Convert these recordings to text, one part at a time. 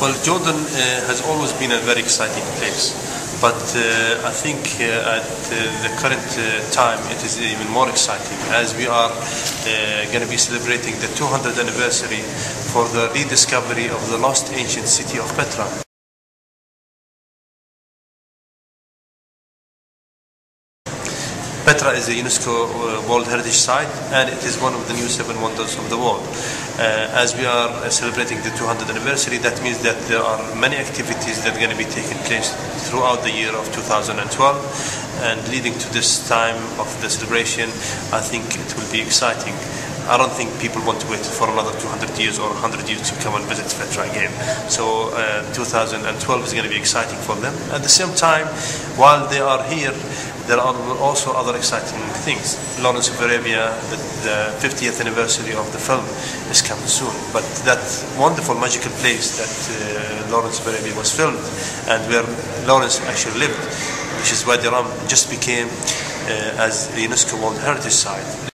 Well, Jordan uh, has always been a very exciting place, but uh, I think uh, at uh, the current uh, time it is even more exciting as we are uh, going to be celebrating the 200th anniversary for the rediscovery of the lost ancient city of Petra. Petra is a UNESCO uh, World Heritage Site and it is one of the new seven wonders of the world. Uh, as we are uh, celebrating the 200th anniversary, that means that there are many activities that are going to be taking place throughout the year of 2012 and leading to this time of the celebration, I think it will be exciting. I don't think people want to wait for another 200 years or 100 years to come and visit Petra again. So uh, 2012 is going to be exciting for them. At the same time, while they are here, there are also other exciting things. Lawrence of Arabia, the, the 50th anniversary of the film is coming soon. But that wonderful magical place that uh, Lawrence of Arabia was filmed and where Lawrence actually lived, which is Wadi Rum, just became uh, as a UNESCO World Heritage Site.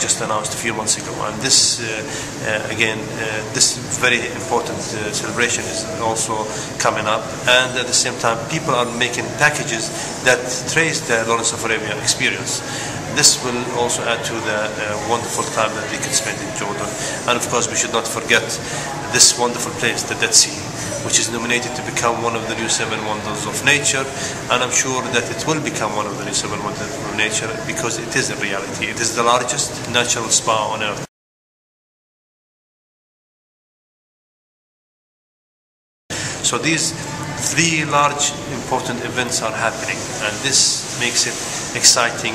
Just announced a few months ago. And this, uh, uh, again, uh, this very important celebration is also coming up. And at the same time, people are making packages that trace the Lawrence of Arabia experience. This will also add to the uh, wonderful time that we can spend in Jordan. And of course, we should not forget this wonderful place, the Dead Sea which is nominated to become one of the new seven wonders of nature. And I'm sure that it will become one of the new seven wonders of nature because it is a reality. It is the largest natural spa on earth. So these three large important events are happening, and this makes it exciting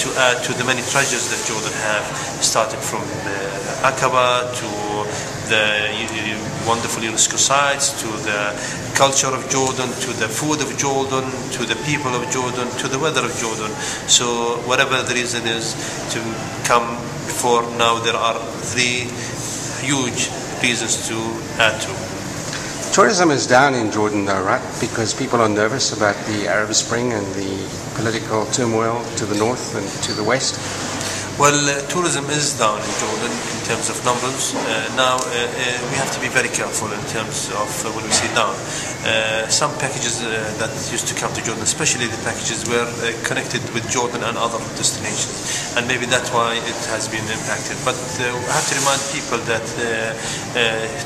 to add to the many treasures that Jordan have, starting from the Aqaba to the wonderful UNESCO sites, to the culture of Jordan, to the food of Jordan, to the people of Jordan, to the weather of Jordan. So whatever the reason is to come before now, there are three huge reasons to add to. Tourism is down in Jordan though, right? Because people are nervous about the Arab Spring and the political turmoil to the north and to the west. Well, uh, tourism is down in Jordan terms of numbers. Uh, now, uh, uh we have to be very careful in terms of uh, when we say now. Some packages that used to come to Jordan, especially the packages, were connected with Jordan and other destinations. And maybe that's why it has been impacted. But I have to remind people that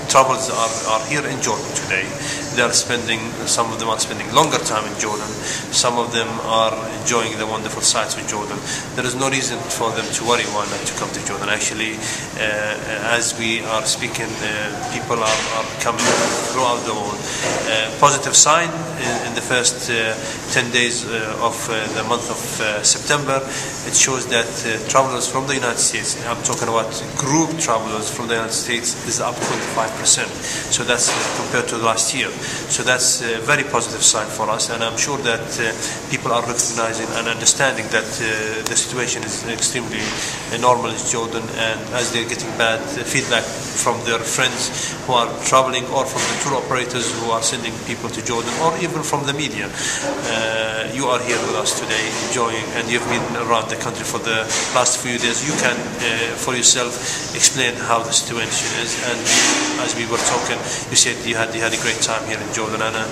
travelers are, are here in Jordan today. They are spending, some of them are spending longer time in Jordan. Some of them are enjoying the wonderful sights of Jordan. There is no reason for them to worry why not to come to Jordan. Actually, uh, as we are speaking, uh, people are, are, coming throughout the world. Uh, positive sign in, in the first 10 days of the month of September, it shows that travelers from the United States, I'm talking about group travelers from the United States, is up 25%. So that's compared to last year. So that's a very positive sign for us, and I'm sure that people are recognizing and understanding that the situation is extremely normal in Jordan and as they're getting bad feedback from their friends who are traveling or from the tour operators who are sending people to Jordan or even from the media. Uh, you are here with us today enjoying and you've been around the country for the last few days. You can uh, for yourself explain how the situation is and as we were talking you said you had, you had a great time here in Jordan and uh,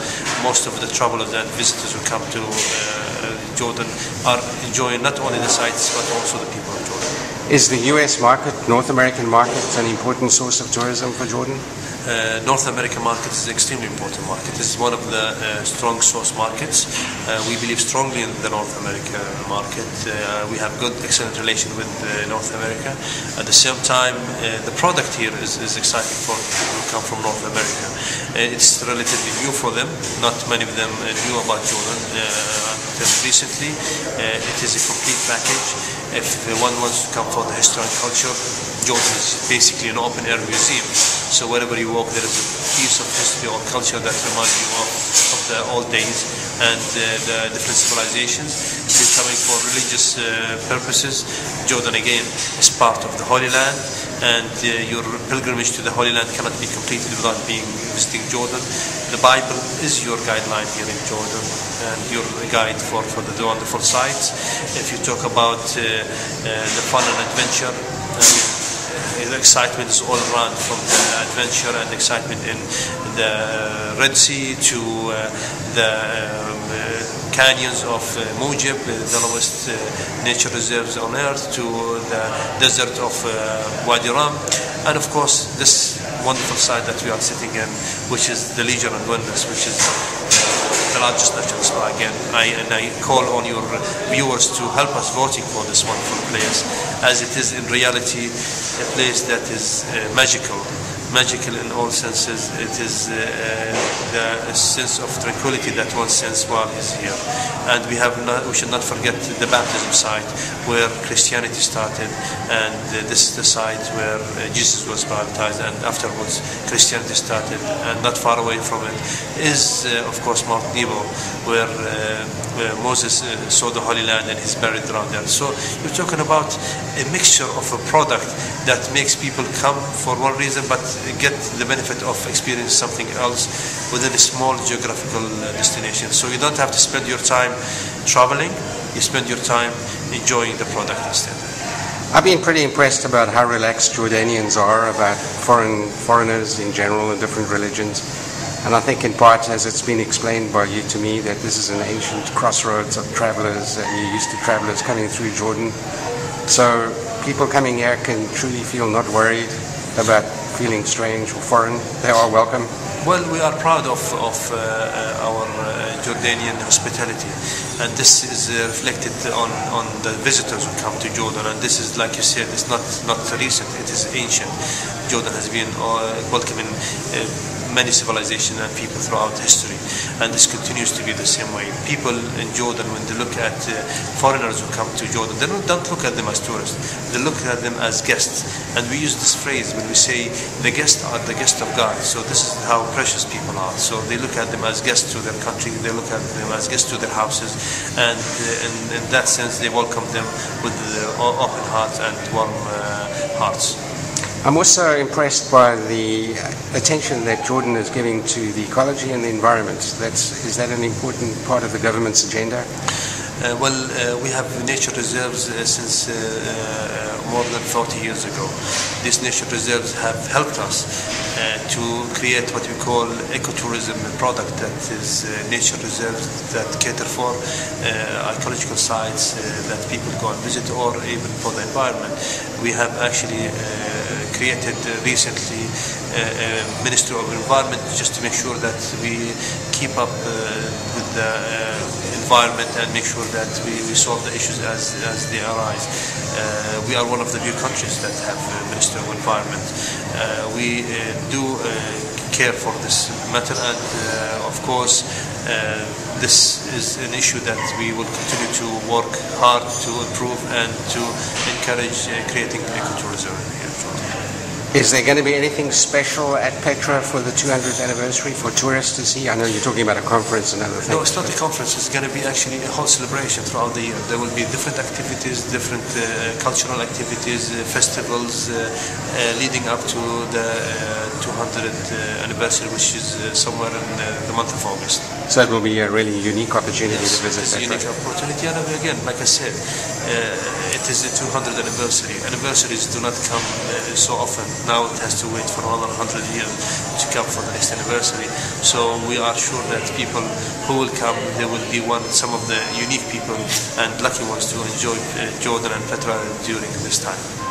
most of the travelers and visitors who come to uh, Jordan are enjoying not only the sites but also the people of Jordan. Is the US market, North American market, an important source of tourism for Jordan? Uh, North American market is an extremely important market. This is one of the uh, strong source markets. Uh, we believe strongly in the North America market. Uh, we have good, excellent relation with uh, North America. At the same time, uh, the product here is, is exciting for people who come from North America. it's relatively new for them. Not many of them knew about Jordan until recently. it is a complete package. If one wants to come for the history and culture, Jordan is basically an open air museum. So wherever you walk, there is a piece of history or culture that reminds you of, of the old days and uh, the different civilizations. If you're coming for religious uh, purposes, Jordan again is part of the Holy Land, and uh, your pilgrimage to the Holy Land cannot be completed without being visiting Jordan. The Bible is your guideline here in Jordan and your guide for, for the wonderful sights. If you talk about uh, uh, the fun and adventure, the excitement is all around from the adventure and excitement in the Red Sea to uh, the um, uh, canyons of uh, Mujib, uh, the lowest uh, nature reserves on earth, to the desert of uh, Wadi Rum, and of course this wonderful site that we are sitting in, which is the Leisure and Wellness, which is the largest natural spa again. I, and I call on your viewers to help us voting for this wonderful place, as it is in reality a place that is uh, magical. Magical in all senses. It is uh, uh, the sense of tranquility that one senses while he's here. And we have not, we should not forget the baptism site where Christianity started, and this is the site where uh, Jesus was baptized, and afterwards Christianity started. And not far away from it is, uh, of course, Mount Nebo, where, uh, where Moses saw the Holy Land and he's buried around there. So you're talking about a mixture of a product that makes people come for one reason, but get the benefit of experiencing something else within a small geographical uh, destination. So you don't have to spend your time traveling; you spend your time enjoying the product instead. I've been pretty impressed about how relaxed Jordanians are about foreign foreigners in general and different religions. And I think in part, as it's been explained by you to me, that this is an ancient crossroads of travelers, uh, you're used to travelers coming through Jordan. So people coming here can truly feel not worried about feeling strange or foreign. They are welcome. Well, we are proud of, of uh, uh, our uh, Jordanian hospitality, and this is uh, reflected on, on the visitors who come to Jordan. And this is, like you said, it's not not recent; it is ancient. Jordan has been welcoming many civilizations and people throughout history, and this continues to be the same way. People in Jordan, when they look at uh, foreigners who come to Jordan, they don't, don't look at them as tourists; they look at them as guests. And we use this phrase when we say the guests are the guests of God. So this is how precious people are. So they look at them as guests to their country, they look at them as guests to their houses, and uh, in, in that sense, they welcome them with uh, open hearts and warm uh, hearts. I'm also impressed by the attention that Jordan is giving to the ecology and the environment. That's, is that an important part of the government's agenda? Uh, well, uh, we have nature reserves uh, since uh, uh, more than 40 years ago. These nature reserves have helped us uh, to create what we call ecotourism product that is nature reserves that cater for ecological sites that people go and visit or even for the environment. We have actually created uh, recently a Ministry of Environment just to make sure that we keep up with the environment and make sure that we, we solve the issues as, as they arise. Uh, we are one of the few countries that have a Minister of Environment. Uh, we uh, do care for this matter and of course this is an issue that we will continue to work hard to improve and to encourage creating ecotourism here. Is there going to be anything special at Petra for the 200th anniversary for tourists to see? I know you're talking about a conference and other things. No, it's not a conference. It's going to be actually a whole celebration throughout the year. There will be different activities, different uh, cultural activities, uh, festivals uh, uh leading up to the 200th uh, anniversary, which is uh, somewhere in the month of August. So it will be a really unique opportunity yes, to visit It's a unique opportunity, and again, like I said, it is the 200th anniversary. Anniversaries do not come so often now it has to wait for another 100 years to come for the next anniversary. So we are sure that people who will come, they will be one, some of the unique people and lucky ones to enjoy uh, Jordan and Petra during this time.